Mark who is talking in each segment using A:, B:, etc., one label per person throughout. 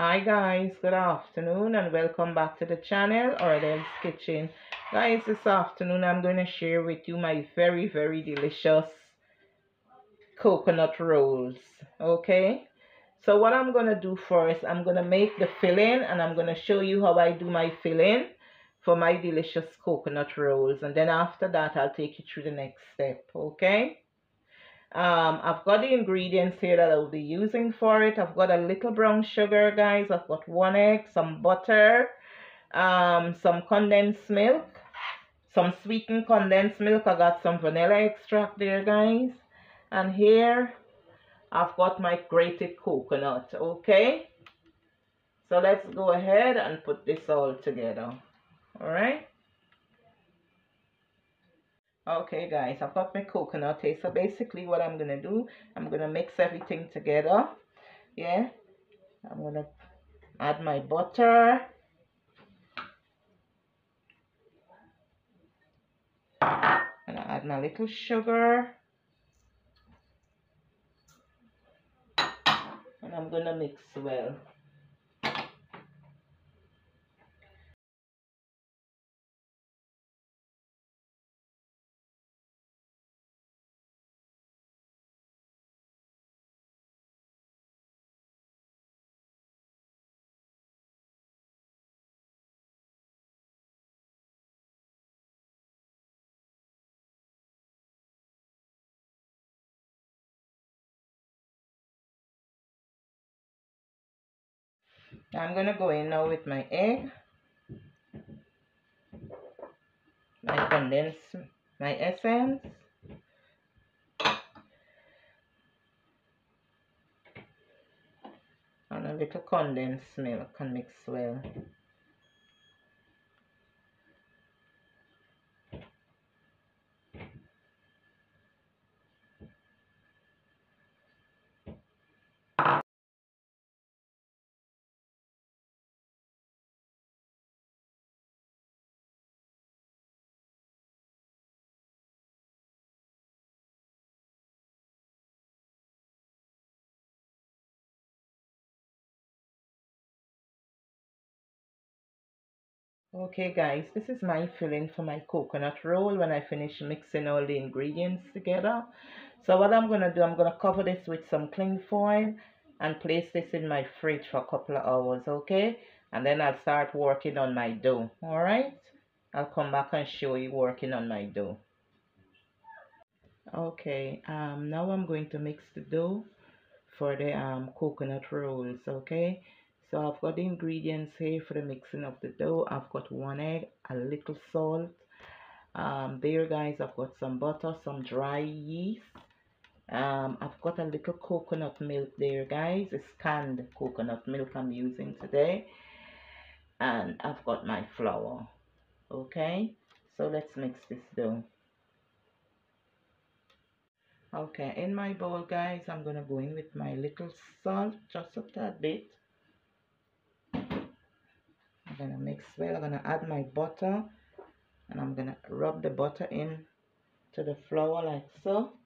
A: Hi guys, good afternoon and welcome back to the channel Ordell's Kitchen. Guys, this afternoon I'm going to share with you my very very delicious coconut rolls. Okay, so what I'm going to do first, I'm going to make the filling and I'm going to show you how I do my filling for my delicious coconut rolls. And then after that, I'll take you through the next step. Okay. Um, I've got the ingredients here that I'll be using for it. I've got a little brown sugar, guys. I've got one egg, some butter, um, some condensed milk, some sweetened condensed milk. I got some vanilla extract there, guys. And here, I've got my grated coconut, okay? So let's go ahead and put this all together, all right? Okay guys I've got my coconut here so basically what I'm gonna do I'm gonna mix everything together. Yeah I'm gonna add my butter. And I add my little sugar. And I'm gonna mix well I'm gonna go in now with my egg. My condensed my essence. And a little condensed milk and mix well Okay guys, this is my filling for my coconut roll when I finish mixing all the ingredients together. So what I'm going to do, I'm going to cover this with some cling foil and place this in my fridge for a couple of hours, okay? And then I'll start working on my dough, alright? I'll come back and show you working on my dough. Okay, um, now I'm going to mix the dough for the um, coconut rolls, okay? So I've got the ingredients here for the mixing of the dough. I've got one egg, a little salt. Um, there guys, I've got some butter, some dry yeast. Um, I've got a little coconut milk there guys. It's canned coconut milk I'm using today. And I've got my flour. Okay, so let's mix this dough. Okay, in my bowl guys, I'm going to go in with my little salt, just a tad bit gonna mix well. I'm gonna add my butter and I'm gonna rub the butter in to the flour like so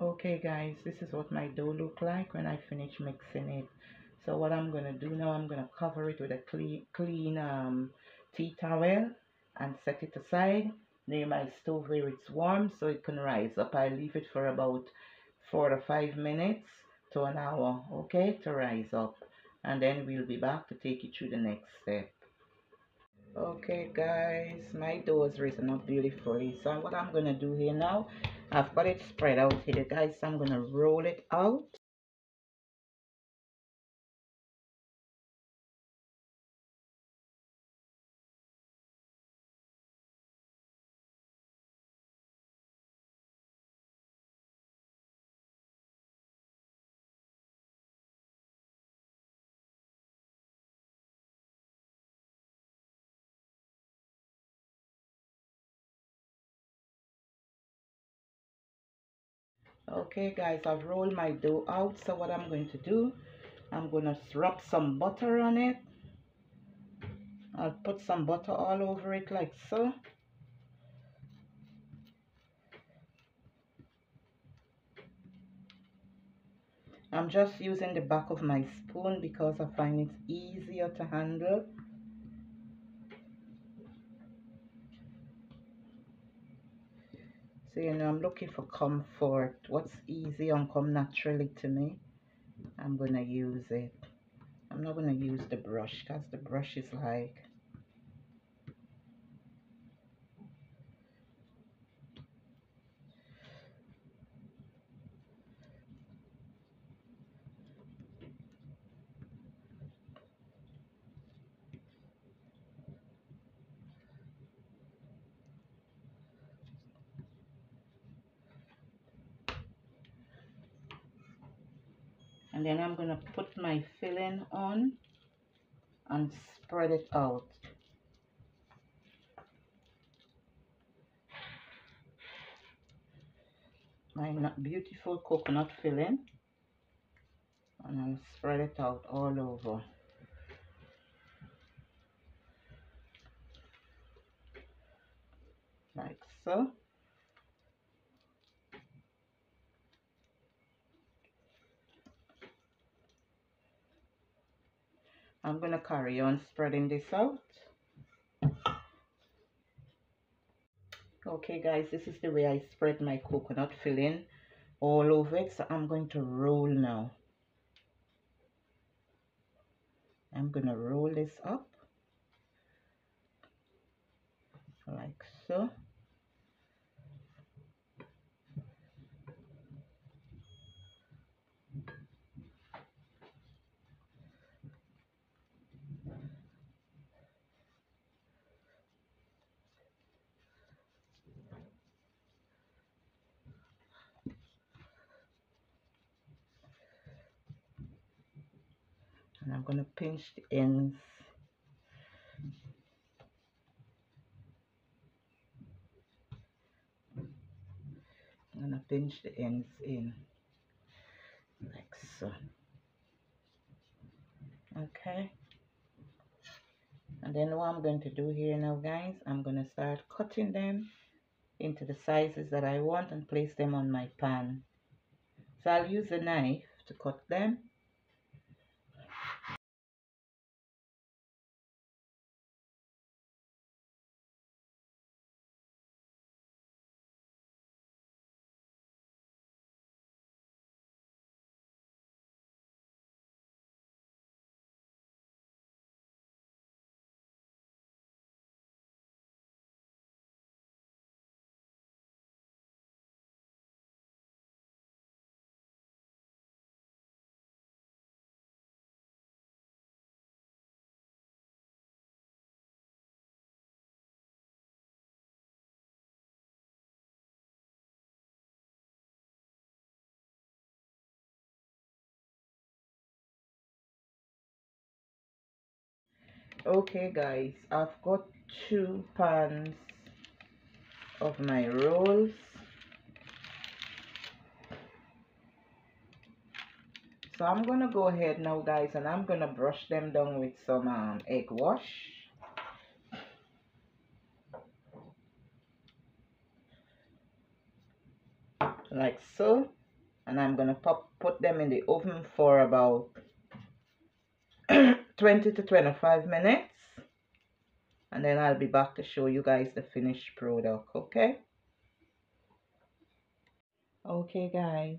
A: okay guys this is what my dough look like when I finish mixing it. So what I'm gonna do now I'm gonna cover it with a clean clean um, tea towel and set it aside near my stove where it's warm so it can rise up. I leave it for about four to five minutes to an hour okay to rise up. And then we'll be back to take you through the next step. Okay guys my dough is risen up beautifully. So what I'm gonna do here now I've got it spread out here guys so I'm gonna roll it out okay guys I've rolled my dough out. So what I'm going to do I'm gonna rub some butter on it. I'll put some butter all over it like so. I'm just using the back of my spoon because I find it easier to handle so you know I'm looking for comfort. What's easy and come naturally to me? I'm gonna use it. I'm not gonna use the brush because the brush is like and then I'm going to put my filling on and spread it out. My beautiful coconut filling. And I'll spread it out all over. Like so I'm going to carry on spreading this out. Okay guys, this is the way I spread my coconut filling all over it. So I'm going to roll now. I'm going to roll this up like so. and I'm going to pinch the ends. I'm going to pinch the ends in like so. Okay. And then what I'm going to do here now guys I'm going to start cutting them into the sizes that I want and place them on my pan. So I'll use a knife to cut them okay guys I've got two pans of my rolls. So I'm gonna go ahead now guys and I'm gonna brush them down with some um, egg wash. Like so. And I'm to pop, put them in the oven for about 20 to 25 minutes and then I'll be back to show you guys the finished product okay? Okay guys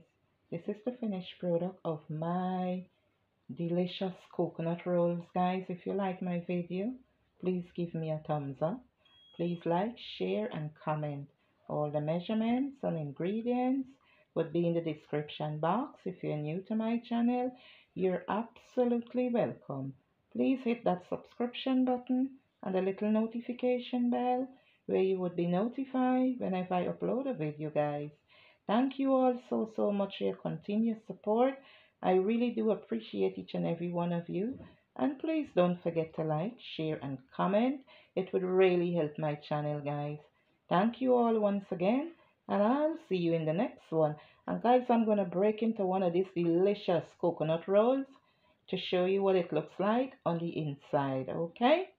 A: this is the finished product of my delicious coconut rolls guys. If you like my video please give me a thumbs up. Please like share and comment. All the measurements and ingredients would be in the description box. If you're new to my channel you're absolutely welcome please hit that subscription button and the little notification bell where you would be notified whenever I upload a video guys. Thank you all so so much for your continuous support. I really do appreciate each and every one of you. And please don't forget to like, share and comment. It would really help my channel guys. Thank you all once again and I'll see you in the next one. And guys, I'm going to break into one of these delicious coconut rolls to show you what it looks like on the inside, okay?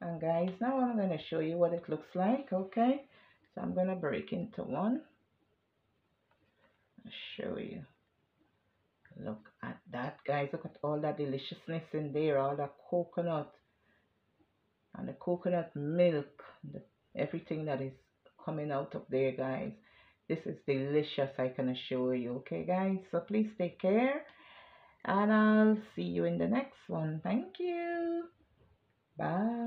A: and guys now I'm going to show you what it looks like okay? So I'm going to break into one. I'll show you. Look at that guys. Look at all that deliciousness in there all that coconut and the coconut milk the, everything that is coming out of there guys this is delicious I can assure you okay guys? So please take care and I'll see you in the next one. Thank you. Bye.